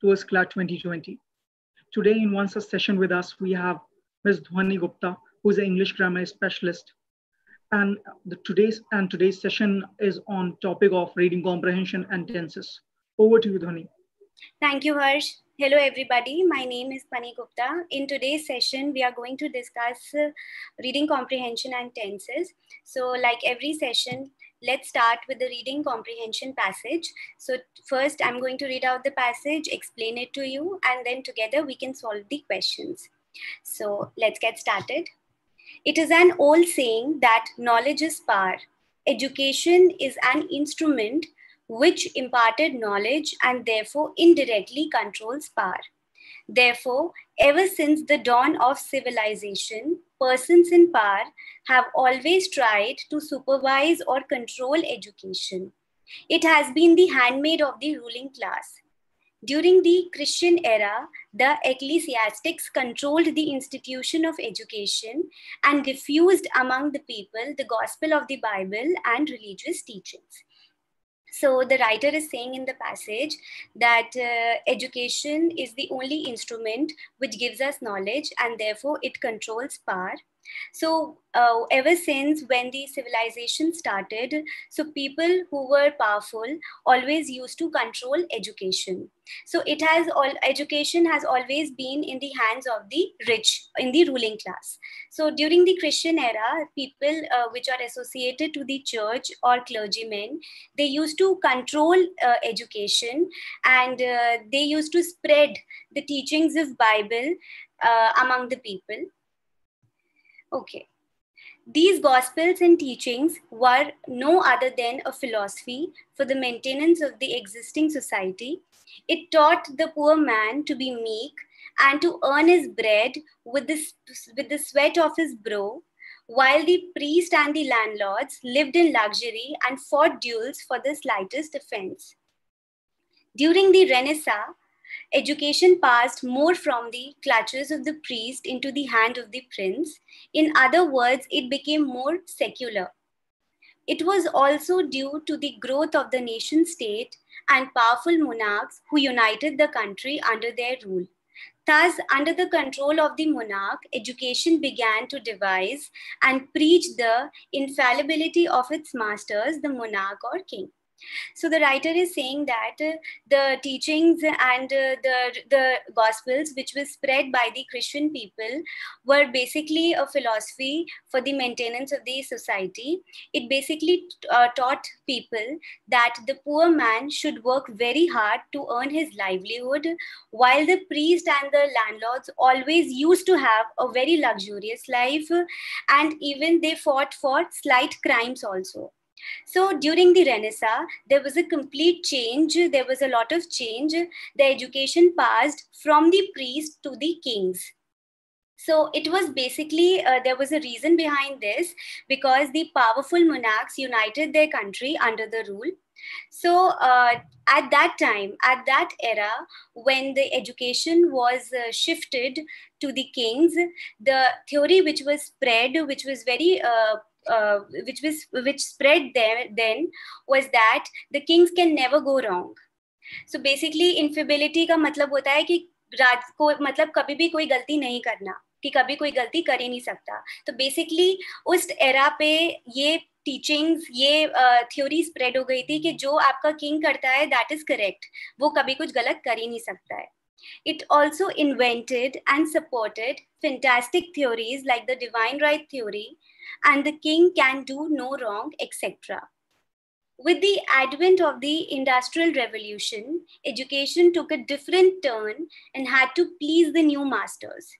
towards CLAT 2020. Today in one such session with us, we have Ms. Dhwani Gupta, who is an English grammar specialist. And the today's and today's session is on topic of reading comprehension and tenses. Over to you, Dhwani. Thank you, Harsh. Hello, everybody. My name is Dhwani Gupta. In today's session, we are going to discuss uh, reading comprehension and tenses. So, like every session, let's start with the reading comprehension passage. So, first, I'm going to read out the passage, explain it to you, and then together we can solve the questions. So, let's get started. It is an old saying that knowledge is power. Education is an instrument which imparted knowledge and therefore indirectly controls power. Therefore, ever since the dawn of civilization, persons in power have always tried to supervise or control education. It has been the handmaid of the ruling class. During the Christian era, the ecclesiastics controlled the institution of education and diffused among the people the gospel of the Bible and religious teachings. So the writer is saying in the passage that uh, education is the only instrument which gives us knowledge and therefore it controls power. So uh, ever since when the civilization started, so people who were powerful always used to control education. So it has all education has always been in the hands of the rich in the ruling class. So during the Christian era, people uh, which are associated to the church or clergymen, they used to control uh, education and uh, they used to spread the teachings of Bible uh, among the people Okay. These gospels and teachings were no other than a philosophy for the maintenance of the existing society. It taught the poor man to be meek and to earn his bread with the, with the sweat of his brow, while the priest and the landlords lived in luxury and fought duels for the slightest offense. During the Renaissance, Education passed more from the clutches of the priest into the hand of the prince. In other words, it became more secular. It was also due to the growth of the nation state and powerful monarchs who united the country under their rule. Thus, under the control of the monarch, education began to devise and preach the infallibility of its masters, the monarch or king. So the writer is saying that uh, the teachings and uh, the, the gospels which was spread by the Christian people were basically a philosophy for the maintenance of the society. It basically uh, taught people that the poor man should work very hard to earn his livelihood, while the priest and the landlords always used to have a very luxurious life and even they fought for slight crimes also so during the Renaissance, there was a complete change. There was a lot of change. The education passed from the priest to the kings. So it was basically, uh, there was a reason behind this because the powerful monarchs united their country under the rule. So uh, at that time, at that era, when the education was uh, shifted to the kings, the theory which was spread, which was very uh, which was which spread there then was that the kings can never go wrong. So basically infability का मतलब होता है कि राज को मतलब कभी भी कोई गलती नहीं करना कि कभी कोई गलती कर ही नहीं सकता। तो बेसिकली उस एरा पे ये टीचिंग्स ये थ्योरी uh, स्प्रेड हो गई थी कि जो आपका किंग करता है दैट इज़ करेक्ट वो कभी कुछ गलत कर ही नहीं सकता है। It also invented and supported fantastic theories like the divine right theory and the king can do no wrong, etc. With the advent of the Industrial Revolution, education took a different turn and had to please the new masters.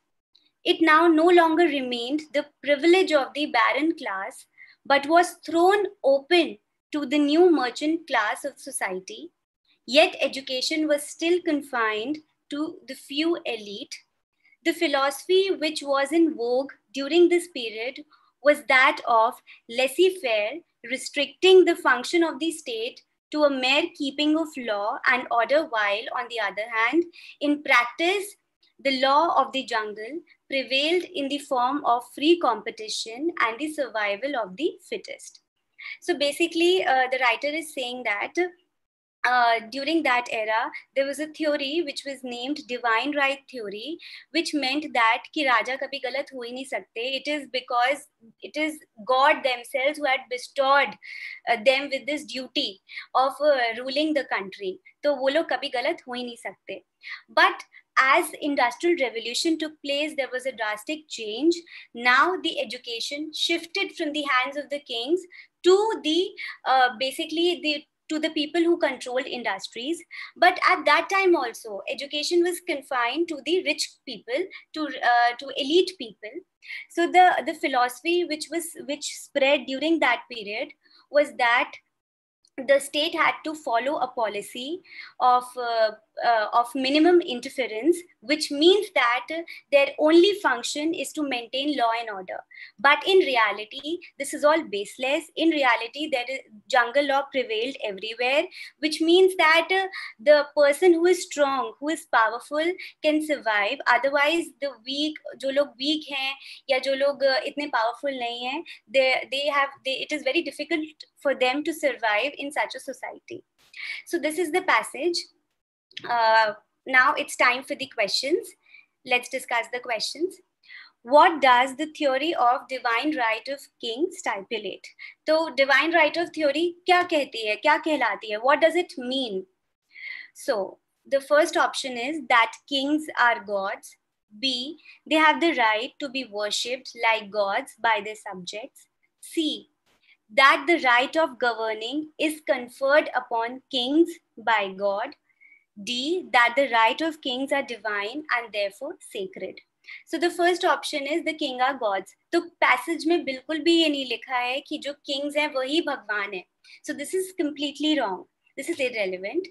It now no longer remained the privilege of the baron class, but was thrown open to the new merchant class of society. Yet education was still confined to the few elite. The philosophy which was in vogue during this period was that of laissez faire, restricting the function of the state to a mere keeping of law and order, while, on the other hand, in practice, the law of the jungle prevailed in the form of free competition and the survival of the fittest. So basically, uh, the writer is saying that uh, during that era, there was a theory which was named divine right theory, which meant that ki raja kabhi galat hui nahi sakte. It is because it is God themselves who had bestowed uh, them with this duty of uh, ruling the country. So wo log kabhi galat hui nahi sakte. But as industrial revolution took place, there was a drastic change. Now the education shifted from the hands of the kings to the uh, basically the to the people who controlled industries. But at that time also education was confined to the rich people to uh, to elite people. So the the philosophy which was which spread during that period was that the state had to follow a policy of uh, uh, of minimum interference which means that their only function is to maintain law and order. But in reality this is all baseless. In reality there is jungle law prevailed everywhere which means that uh, the person who is strong who is powerful can survive. Otherwise the weak jo log weak hain ya jo log uh, powerful they they have they, it is very difficult for them to survive in such a society. So this is the passage uh, now it's time for the questions. Let's discuss the questions. What does the theory of divine right of king stipulate? So divine right of theory? What does it mean? So the first option is that kings are gods. B, they have the right to be worshipped like gods by their subjects. C, that the right of governing is conferred upon kings by God. D, that the right of kings are divine and therefore sacred. So the first option is the king are gods. तो passage में बिल्कुल भी ये नहीं लिखा है कि जो kings हैं वही भगवान है. So this is completely wrong. This is irrelevant.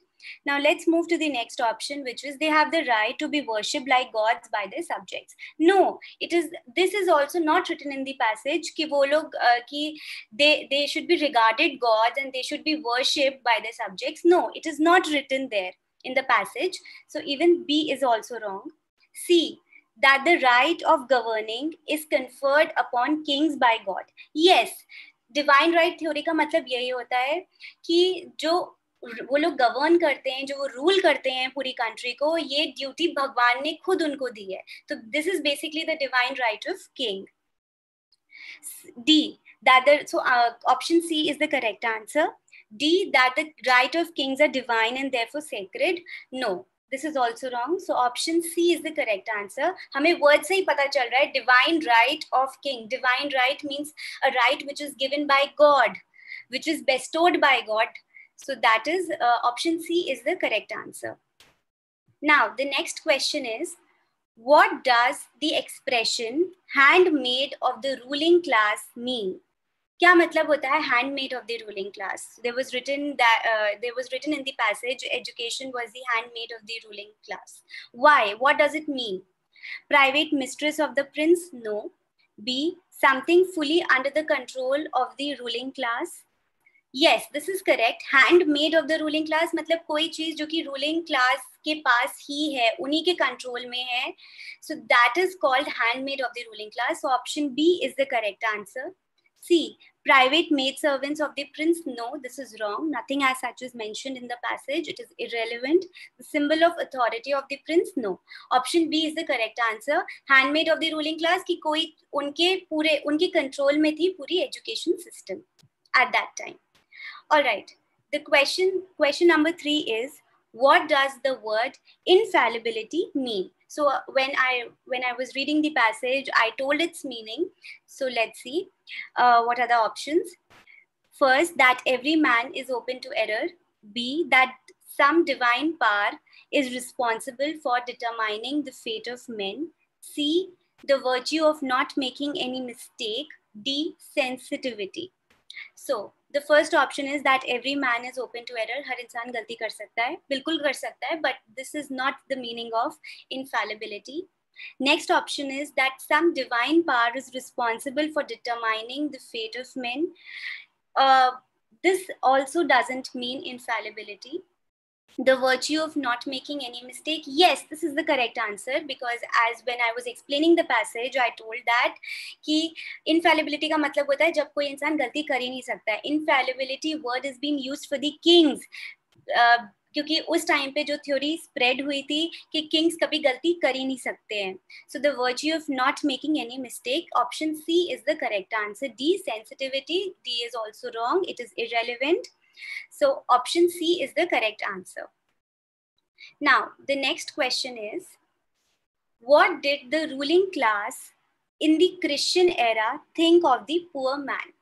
Now let's move to the next option, which is they have the right to be worshipped like gods by their subjects. No, it is. This is also not written in the passage कि वो लोग uh, कि they they should be regarded gods and they should be worshipped by their subjects. No, it is not written there In the passage. So even B is also wrong. C, that the right of governing is conferred upon kings by God. Yes, divine right theory का मतलब यही होता है कि जो वो लोग govern करते हैं जो वो रूल करते हैं पूरी कंट्री को ये ड्यूटी भगवान ने खुद उनको दी है तो this is basically the divine right of king D that so option C is the correct answer D, that the right of kings are divine and therefore sacred. No, this is also wrong. So option C is the correct answer. हमें word से ही पता चल रहा है divine right of king. Divine right means a right which is given by God, which is bestowed by God. So that is uh, option C is the correct answer. Now the next question is, what does the expression handmaid of the ruling class mean? क्या मतलब होता है handmaid of the ruling class there was written there was written in the passage education was the handmaid of the ruling class why what does it mean private mistress of the prince no B something fully under the control of the ruling class yes this is correct handmaid of the ruling class मतलब कोई चीज़ जो कि ruling class के पास ही है, उन्हीं के control में है। So that is called handmaid of the ruling class option B is the correct answer C. Private maid servants of the prince. No, this is wrong. Nothing as such is mentioned in the passage. It is irrelevant. The symbol of authority of the prince. No. Option B is the correct answer. Handmaid of the ruling class कि कोई उनके पूरे उनके control में थी पूरी education system at that time. All right. The question question number three is what does the word infallibility mean? So uh, when I when I was reading the passage, I told its meaning. So let's see uh, what are the options. First, that every man is open to error. B, that some divine power is responsible for determining the fate of men. C, the virtue of not making any mistake. D, sensitivity. So the first option is that every man is open to error हर इंसान गलती कर सकता है बिल्कुल कर सकता है but this is not the meaning of infallibility next option is that some divine power is responsible for determining the fate of men uh, this also doesn't mean infallibility the virtue of not making any mistake yes this is the correct answer because as when i was explaining the passage i told that कि infallibility का मतलब होता है जब कोई इंसान गलती कर ही नहीं सकता है infallibility word is being used for the kings क्योंकि उस टाइम पे जो थ्योरी स्प्रेड हुई थी कि किंग्स कभी गलती कर ही नहीं सकते हैं so the virtue of not making any mistake option C is the correct answer D sensitivity D is also wrong it is irrelevant so option c is the correct answer now the next question is what did the ruling class in the christian era think of the poor man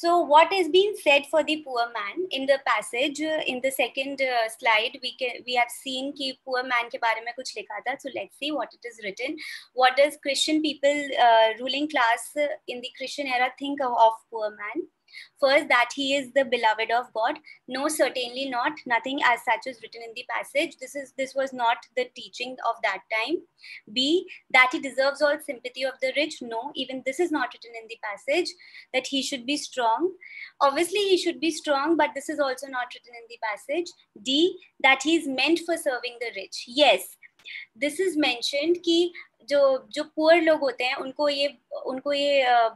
so what is being said for the poor man in the passage uh, in the second uh, slide we can we have seen ki poor man ke bare mein kuch likha tha. So let's see what it is written. What does Christian people uh, ruling class in the Christian era think of, of poor man? First, that he is the beloved of God. No, certainly not. Nothing as such is written in the passage. This is this was not the teaching of that time. B, that he deserves all sympathy of the rich. No, even this is not written in the passage. That he should be strong. Obviously, he should be strong, but this is also not written in the passage. D, that he is meant for serving the rich. Yes, this is mentioned कि जो जो poor लोग होते हैं उनको ये उनको ये uh,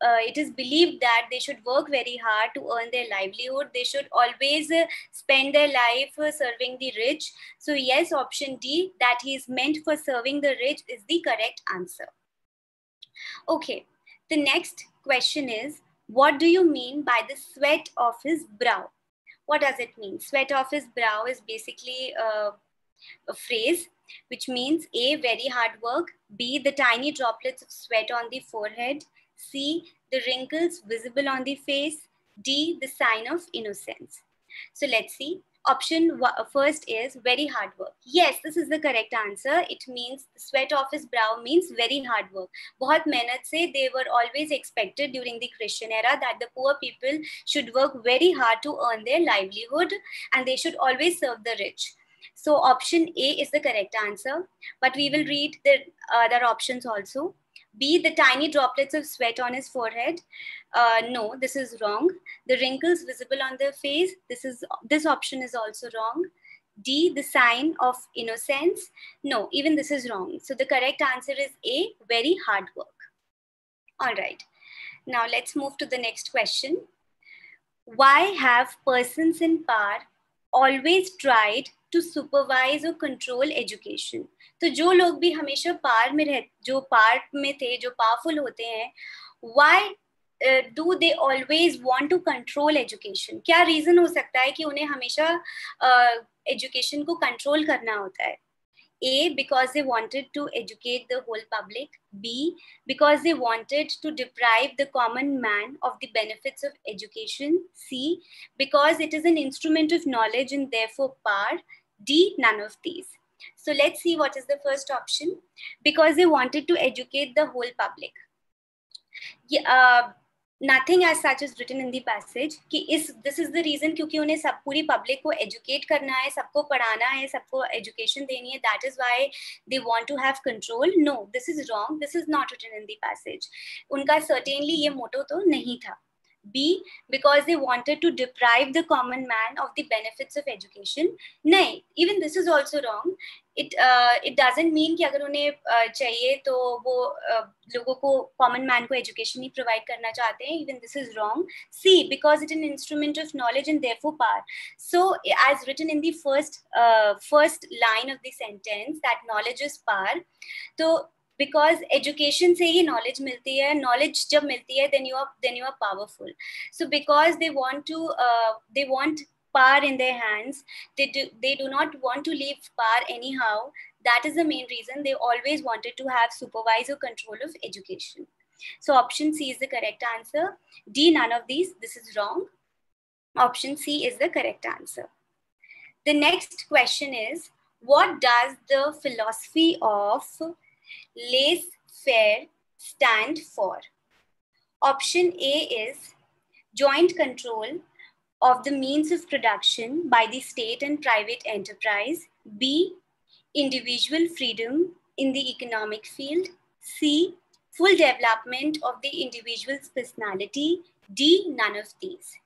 uh, it is believed that they should work very hard to earn their livelihood. They should always uh, spend their life uh, serving the rich. So, yes, option D, that he is meant for serving the rich, is the correct answer. Okay, the next question is What do you mean by the sweat of his brow? What does it mean? Sweat of his brow is basically uh, a phrase which means A, very hard work, B, the tiny droplets of sweat on the forehead, C, the wrinkles visible on the face. D, the sign of innocence. So let's see. Option first is very hard work. Yes, this is the correct answer. It means the sweat off his brow means very hard work. बहुत मेहनत से they were always expected during the Christian era that the poor people should work very hard to earn their livelihood and they should always serve the rich. So option A is the correct answer, but we will read the other options also. B, the tiny droplets of sweat on his forehead. Uh, no, this is wrong. The wrinkles visible on the face. This is this option is also wrong. D, the sign of innocence. No, even this is wrong. So the correct answer is A, very hard work. All right. Now let's move to the next question. Why have persons in power always tried to supervise और control education तो जो लोग भी हमेशा पार में रह जो पार में थे जो पावरफुल होते हैं why do they always want to control education क्या रीजन हो सकता है कि उन्हें हमेशा एजुकेशन uh, को कंट्रोल करना होता है? A, because they wanted to educate the whole public. B, because they wanted to deprive the common man of the benefits of education. C, because it is an instrument of knowledge and therefore power. D, none of these. So let's see what is the first option. Because they wanted to educate the whole public. Uh, nothing as such is written in the passage कि इस this is the reason क्योंकि उन्हें सब, पूरी public को educate करना है, सबको पढ़ाना है, सबको एजुकेशन देनी है that is why they want to have control no this is wrong this is not written in the passage उनका सर्टेनली ये मोटो तो नहीं था। B, because they wanted to deprive the common man of the benefits of education. No, even this is also wrong. It uh, it doesn't mean कि अगर उन्हें uh, चाहिए तो वो uh, लोगों को common man को education ही provide करना चाहते हैं. Even this is wrong. C, because it is an instrument of knowledge and therefore power. So as written in the first uh, first line of the sentence that knowledge is power. So because education से ही knowledge मिलती है knowledge जब मिलती है then you are then you are powerful so because they want to they want power in their hands they do they do not want to leave power anyhow that is the main reason they always wanted to have supervisor control of education so option c is the correct answer d none of these this is wrong option c is the correct answer the next question is what does the philosophy of laissez-faire stand for? Option A is joint control of the means of production by the state and private enterprise. B, individual freedom in the economic field. C, full development of the individual's personality. D, none of these.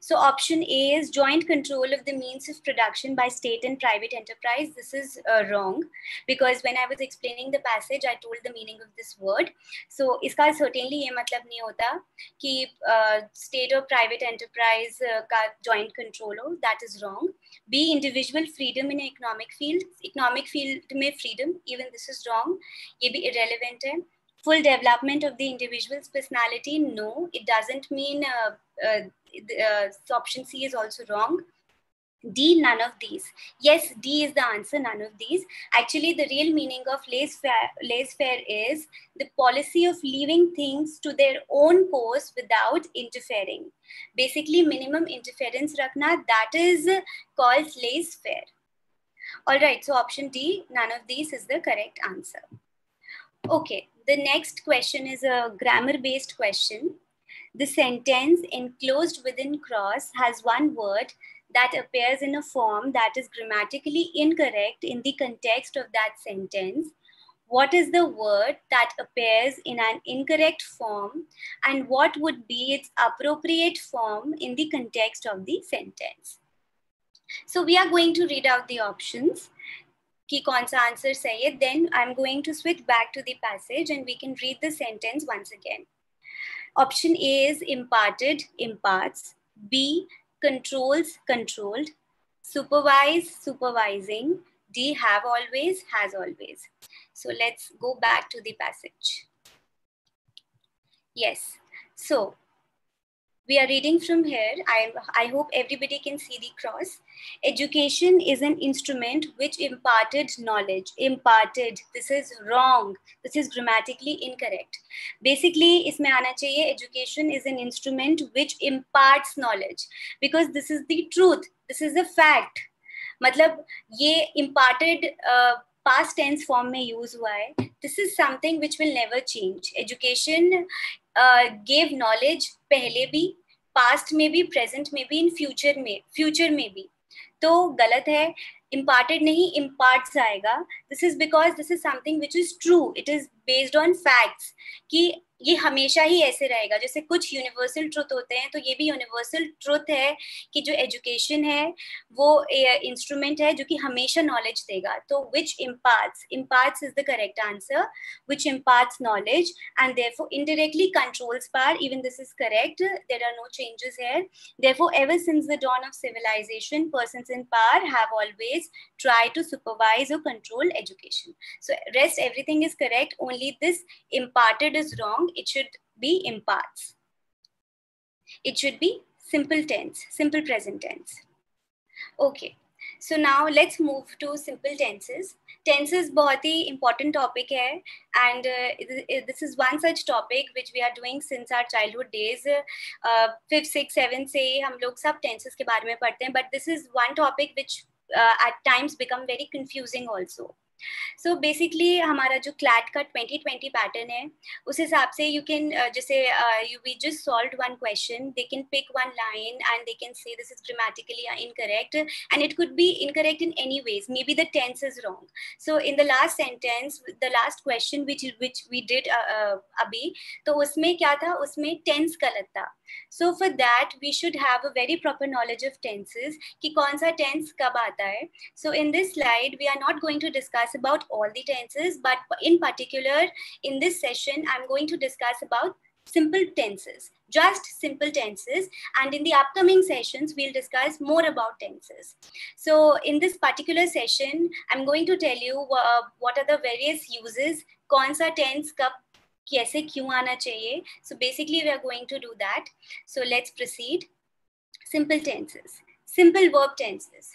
So option A is joint control of the means of production by state and private enterprise. This is uh, wrong because when I was explaining the passage, I told the meaning of this word. So iska certainly ye matlab nahi hota ki uh, state or private enterprise uh, ka joint control ho. That is wrong. B individual freedom in economic field. Economic field mein freedom. Even this is wrong. Ye bhi irrelevant hai full development of the individual's personality no it doesn't mean uh, uh, uh, option c is also wrong D, none of these. Yes, D is the answer, none of these. Actually, the real meaning of laissez-faire is the policy of leaving things to their own course without interfering. Basically, minimum interference rakhna, that is called laissez-faire. All right, so option D, none of these is the correct answer. Okay, the next question is a grammar based question. The sentence enclosed within cross has one word that appears in a form that is grammatically incorrect in the context of that sentence. What is the word that appears in an incorrect form and what would be its appropriate form in the context of the sentence? So we are going to read out the options कि कौन सा answer सही है then I am going to switch back to the passage and we can read the sentence once again option A is imparted, imparts. B, controls, controlled. Supervise, supervising. D, have always, has always. So let's go back to the passage. Yes. So we are reading from here. I, I hope everybody can see the cross. Education is an instrument which imparted knowledge. Imparted. This is wrong. This is grammatically incorrect. Basically, isme aana chahiye, education is an instrument which imparts knowledge because this is the truth. This is a fact. मतलब ये imparted uh, past tense form में use हुआ है this is something which will never change education uh, knowledge पहले भी past में भी present में भी इन फ्यूचर में फ्यूचर में भी। तो गलत है इम्पार्टेड नहीं इम्पार्ट आएगा। This is because this is something which is true it is based on facts कि ये हमेशा ही ऐसे रहेगा। जैसे कुछ यूनिवर्सल ट्रुथ होते हैं तो ये भी यूनिवर्सल ट्रुथ है कि जो एजुकेशन है, वो इंस्ट्रूमेंट है जो कि हमेशा नॉलेज देगा। तो which imparts imparts is the correct answer which impart knowledge and therefore indirectly controls power even this is correct there are no changes here therefore ever since the dawn of civilization person in power have always try to supervise और control education so rest everything is correct only this imparted is wrong it should be imparts. It should be simple tense, simple present tense. Okay, so now let's move to simple tenses. Tenses बहुत ही important topic here, and uh, this is one such topic which we are doing since our childhood days. Fifth six seven से हम लोग tenses but this is one topic which uh, at times become very confusing also. So so basically हमारा जो CLAT का 2020 pattern है उस हिसाब से यू कैन uh, जैसे you we just solve one question they can pick one line and they can say this is grammatically incorrect and it could be incorrect in any ways may be the tense is wrong so in the last sentence the last question which which we did अभी तो उसमें क्या था? उसमें tense गलत था. So for that we should have a very proper knowledge of tenses, कि कौन सा टेंस कब आता है. So in this slide we are not going to to discuss about all the tenses, but in particular, in this session, I'm going to discuss about simple tenses, just simple tenses. And in the upcoming sessions, we'll discuss more about tenses. So in this particular session, I'm going to tell you uh, what are the various uses, कौन सा tense कब कि ऐसे क्यों आना चाहिए so basically we are going to do that so let's proceed simple tenses simple verb tenses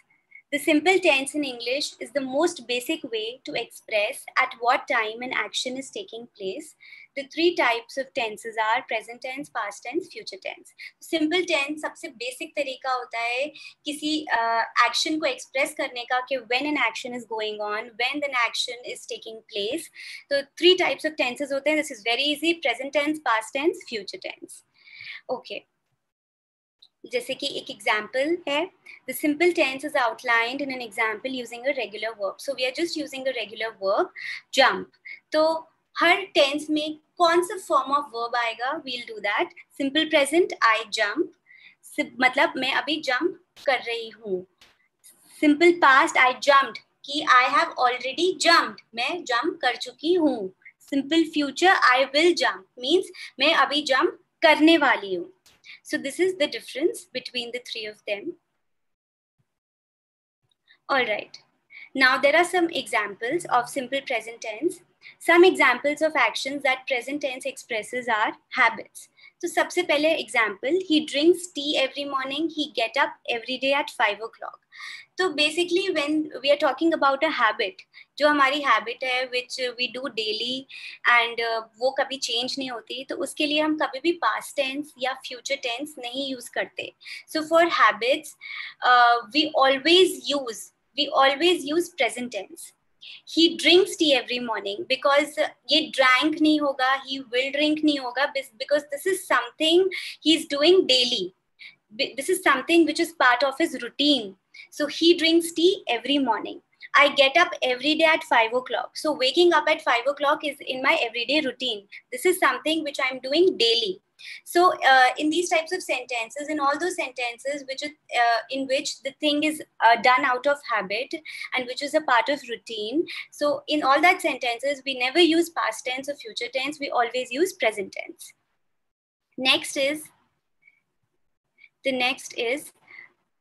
the simple tense in english is the most basic way to express at what time an action is taking place the three types of tenses are present tense past tense future tense simple tense सबसे basic तरीका होता है किसी action को express करने का कि when an action is going on when an action is taking place तो three types of tenses होते हैं this is very easy present tense past tense future tense okay जैसे कि एक एग्ज़ाम्पल है the simple tense is outlined in an example using a regular verb so we are just using a regular verb jump तो हर tense में कौन सा form of verb आएगा? We'll do that simple present I jump मतलब मैं अभी jump कर रही हूँ. सिंपल पास्ट आई जम्प्ड कि आई हैव ऑलरेडी जम्प्ड मैं जम्प कर चुकी हूँ. Simple future I will jump means मैं अभी जम्प करने वाली हूँ. So this is the difference between the three of them. All right. Now there are some examples of simple present tense. Some examples of actions that present tense expresses are habits. तो सबसे पहले example he drinks tea every morning he get up every day at five o'clock तो basically when we are talking about a habit जो हमारी habit है which we do daily and वो कभी change नहीं होती तो उसके लिए हम कभी भी पास्ट टेंस या फ्यूचर टेंस नहीं यूज़ करते. So for habits we always use we always use present tense. He drinks tea every morning because uh, ye drank nahi hoga he will drink nahi hoga because this is something he's doing daily this is something which is part of his routine so he drinks tea every morning I get up every day at five o'clock. So waking up at five o'clock is in my everyday routine. This is something which I'm doing daily. So uh, in these types of sentences, in all those sentences which is, uh, in which the thing is uh, done out of habit and which is a part of routine. So in all that sentences, we never use past tense or future tense. We always use present tense. Next is the next is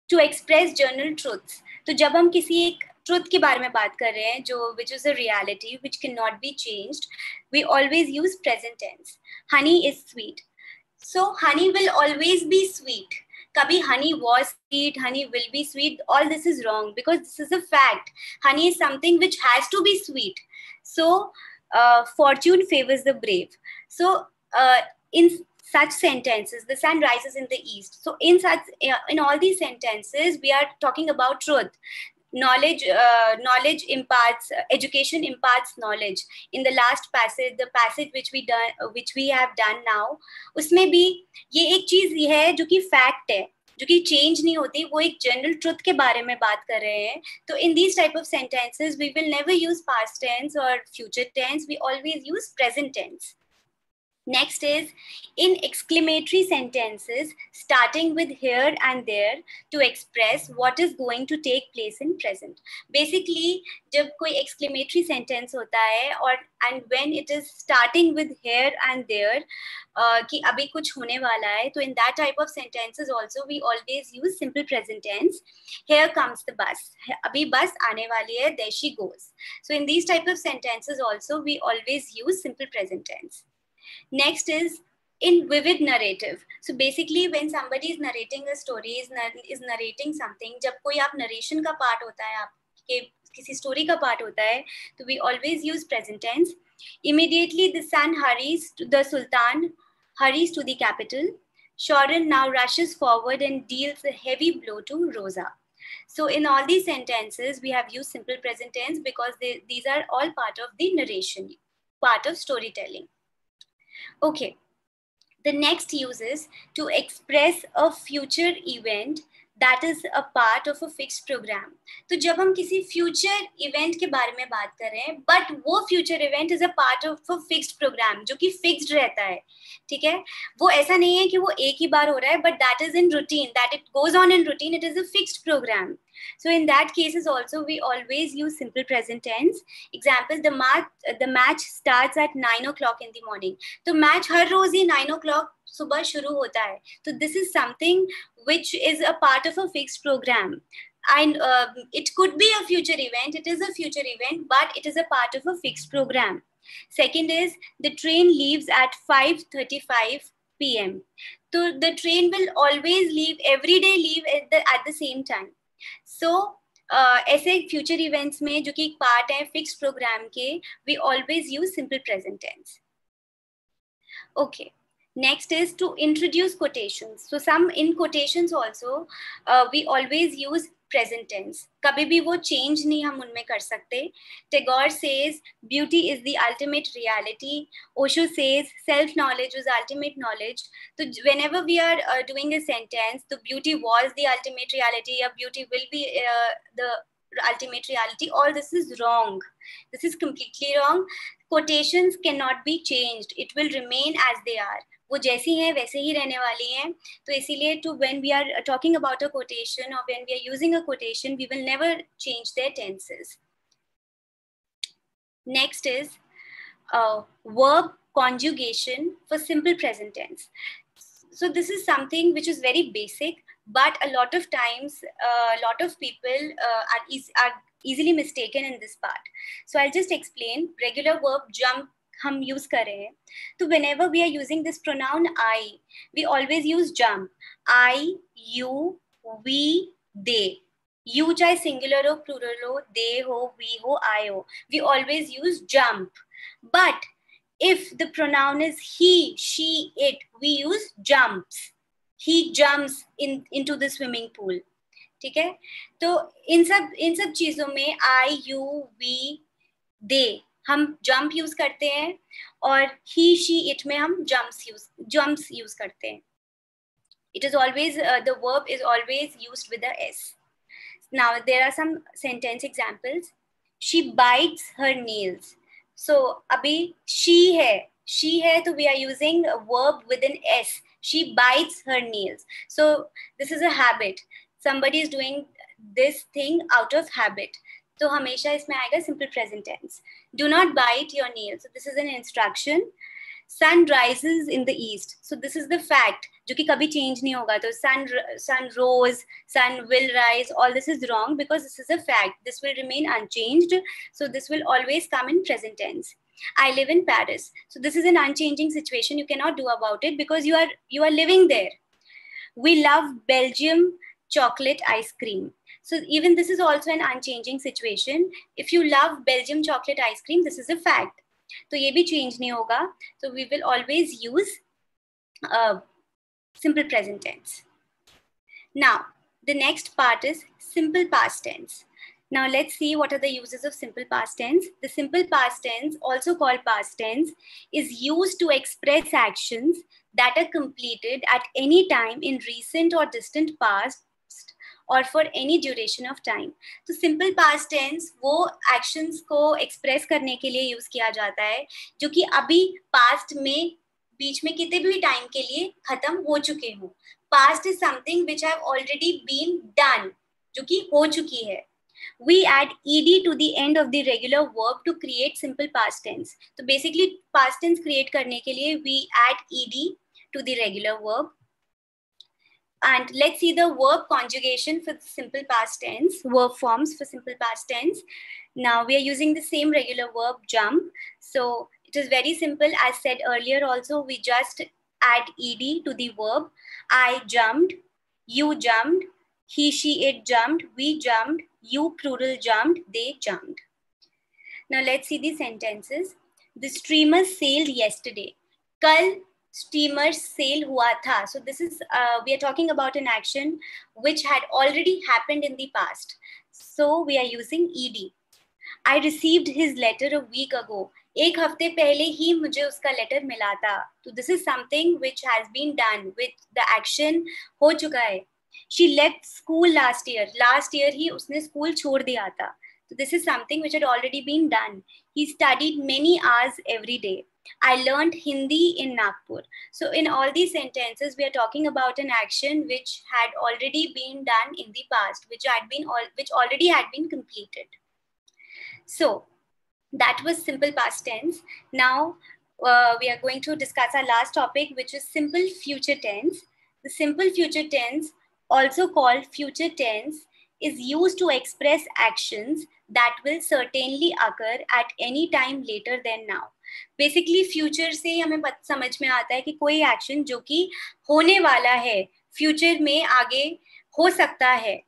to express journal truths. तो जब हम किसी एक truth के बारे में बात कर रहे हैं जो which is a reality which can not be changed we always use present tense honey is sweet So honey will always be sweet. Kabi honey was sweet, honey will be sweet. All this is wrong because this is a fact. Honey is something which has to be sweet. So uh, fortune favors the brave. So uh, in such sentences, the sun rises in the east. So in such uh, in all these sentences, we are talking about truth. Knowledge uh, knowledge imparts uh, education imparts knowledge in the last passage the passage which we done uh, which we have done now उसमें भी ये एक चीज़ ये है जो कि fact है जो कि चेंज नहीं होती वो एक जनरल ट्रुथ के बारे में बात कर रहे हैं तो in these type of sentences we will never use past tense और future tense we always use present tense Next is in exclamatory sentences starting with here and there to express what is going to take place in present. Basically, जब कोई exclamatory sentence होता है और and when it is starting with here and there uh, कि अभी कुछ होने वाला है तो in that type of sentences also we always use simple present tense. Here comes the bus. अभी बस आने वाली है there she goes. So in these type of sentences also we always use simple present tense. Next is in vivid narrative. So basically when somebody is narrating a story, is, is narrating something, जब कोई आप narration का part होता है आपके किसी story का part होता है तो we always use present tense. Immediately the son hurries to the sultan hurries to the capital. Shoran now rushes forward and deals a heavy blow to Rosa. So in all these sentences, we have used simple present tense because they, these are all part of the narration, part of storytelling. Okay, the next use is to express a future event that is a part of a fix program तो जब हम किसी future event के बारे में बात कर रहे हैं बट वो future event is a part of a fixed program जो कि फिक्स्ड रहता है ठीक है? वो ऐसा नहीं है कि वो एक ही बार हो रहा है but that is in routine that it goes on in routine it is a fixed program So in that cases also we always use simple present tense. Example, the match the match starts at nine o'clock in the morning. तो match हर रोज ही nine o'clock सुबह शुरू होता है तो this is something which is a part of a fixed program and uh, it could be a future event it is a future event but it is a part of a fixed program second is the train leaves at 5:35 pm so the train will always leave every day leave at the at the same time सो ऐसे future events में जो कि एक part है fix program के we always use simple present tense okay next is to introduce quotation so some in quotation also we always use present tense. kabhi bhi wo change nahi hum unme kar sakte tagore says beauty is the ultimate reality. Osho says self knowledge is ultimate knowledge. so whenever we are uh, doing a sentence the beauty was the ultimate reality or beauty will be uh, the ultimate reality all this is wrong. This is completely wrong. Quotations cannot be changed. It will remain as they are वो जैसी हैं वैसे ही रहने वाली हैं तो इसीलिए to when we are talking about a quotation और when we are using a quotation we will never change their tenses next is verb conjugation for simple present tense so this is something which is very basic but a lot of times a uh, lot of people uh, are, is, are easily mistaken in this part so i'll just explain regular verb jump हम use कर रहे हैं। तो whenever we are using this pronoun I we always use jump I you we they you चाहे singular हो plural हो they हो we हो आई हो we always use jump but if the pronoun is he, she, it, we use jumps. He jumps in, into the swimming pool. ठीक है? तो इन सब इन सब चीज़ों में आई यू वी दे हम जंप यूज़ करते हैं और ही शी इट में हम जम्प्स यूज़ जम्प्स यूज़ करते हैं it is always uh, the verb is always used with the s now there are some sentence examples she bites her nails so abhi she hai she hai to we are using a verb with an s she bites her nails so this is a habit somebody is doing this thing out of habit तो हमेशा इसमें आएगा simple present tense do not bite your nail so this is an instruction sun rises in the east so this is the fact जो कि कभी change नहीं होगा तो sun sun rose sun will rise all this is wrong because this is a fact this will remain unchanged so this will always come in present tense I live in Paris. So this is an unchanging situation. You cannot do about it because you are you are living there. We love Belgium chocolate ice cream. So even this is also an unchanging situation. If you love Belgium chocolate ice cream, this is a fact. So ये भी change नहीं होगा. So we will always use uh, simple present tense. Now, the next part is simple past tense. Now let's see what are the uses of simple past tense. The simple past tense, also called past tense, is used to express actions that are completed at any time in recent or distant past और for any duration of time तो simple past tense वो actions को express करने के लिए use किया जाता है जो कि अभी पास्ट में बीच में कितने भी टाइम के लिए खत्म हो चुके हों past is something which have already been done जो कि हो चुकी है we add ed to the end of the regular verb to create simple past tense so basically past tense create karne ke liye we add ed to the regular verb and let's see the verb conjugation for simple past tense, verb forms for simple past tense. Now we are using the same regular verb jump. So it is very simple. As said earlier also, we just add ed to the verb. I jumped, you jumped, he, she, it jumped, we jumped, you plural jumped, they jumped. Now let's see the sentences. The streamer sailed yesterday. Kal steamer sail hua tha so this is uh, we are talking about an action which had already happened in the past so we are using ed i received his letter a week ago एक हफ़्ते पहले ही मुझे उसका letter मिला था तो this is something which has been done with the action हो चुका है she left school last year last year ही उसने स्कूल छोड़ दिया था तो this is something which had already been done he studied many hours every day I learned Hindi in Nagpur. So in all these sentences, we are talking about an action which had already been done in the past, which had been all, which already had been completed. So that was simple past tense. Now uh, we are going to discuss our last topic, which is simple future tense. The simple future tense, also called future tense, is used to express actions that will certainly occur at any time later than now. Basically future से ही हमें समझ में आता है कि कोई action जो कि होने वाला है फ्यूचर में आगे हो सकता है।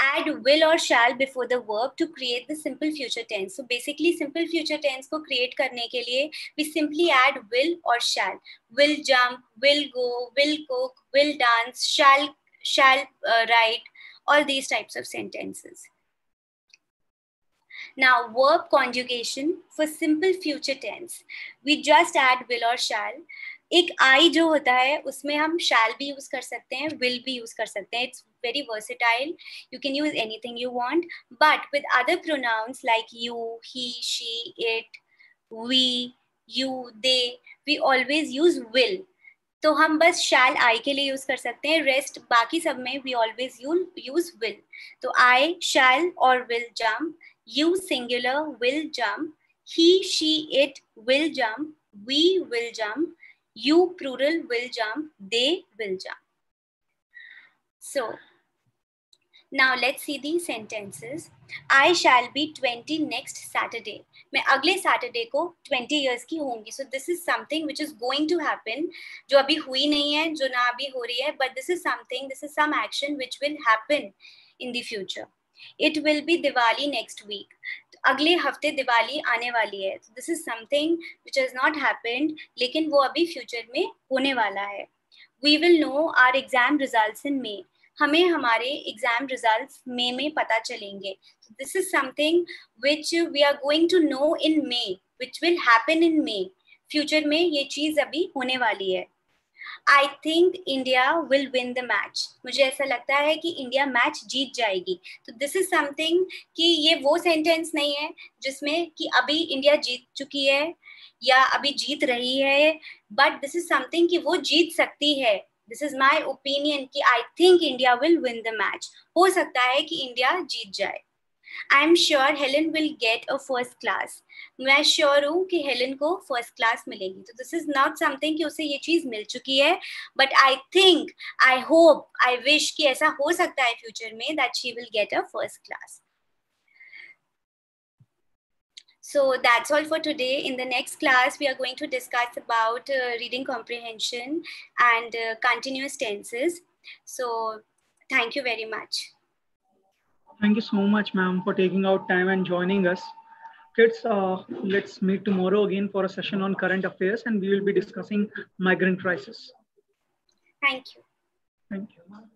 एड विल और shall before the verb to create the simple future tense so basically simple future tense को क्रिएट करने के लिए वी सिंपली एड विल और shall will jump will go will cook will dance shall shall write all these types of sentences Now, verb conjugation for simple future tense. We just add will or shall. एक आई जो होता है उसमें हम शैल भी use कर सकते हैं विल भी यूज़ कर सकते हैं. It's very versatile you can use anything you want but with other pronouns like you he she it we you they we always use will. तो हम बस शैल आई के लिए यूज़ कर सकते हैं. रेस्ट बाकी सब में वी ऑलवेज यूज़ विल तो आई शैल और will jump you singular will jump he she it will jump we will jump you plural will jump they will jump so now let's see the sentences I shall be 20 next Saturday. मैं अगले Saturday को 20 years की होंगी so this is something which is going to happen जो अभी हुई नहीं है जो ना अभी हो रही है but this is something this is some action which will happen in the future it will be Diwali next week अगले हफ़्ते दिवाली आने वाली है। This is something which has not happened लेकिन वो अभी फ्यूचर में होने वाला है। We will know our exam result in May हमें हमारे एग्ज़ाम रिज़ल्ट मे में पता चलेंगे। This is something which we are going to know in may which will happen in may future में ये चीज़ अभी होने वाली है। I think India will win the match मुझे ऐसा लगता है कि इंडिया मैच जीत जाएगी। तो दिस इज़ समथिंग कि ये वो सेंटेंस नहीं है जिसमें कि अभी इंडिया जीत चुकी है या अभी जीत रही है बट दिस इज़ समथिंग कि वो जीत सकती है। दिस इज़ माई ओपिनियन कि I think India will win the match हो सकता है कि इंडिया जीत जाए। I am sure Helen will get a first class मैं श्योर हूँ कि हेलन को फर्स्ट क्लास मिलेगी तो दिस इज नॉट समथिंग कि उसे ये चीज मिल चुकी है but I think I hope I wish कि ऐसा हो सकता है फ्यूचर में that she will get a first class So that's all for today. In the next class, we are going to discuss about uh, reading comprehension and uh, continuous tenses. So thank you very much. Thank you so much, ma'am, for taking out time and joining us. Kids, uh, let's meet tomorrow again for a session on current affairs and we will be discussing migrant crisis. Thank you. Thank you.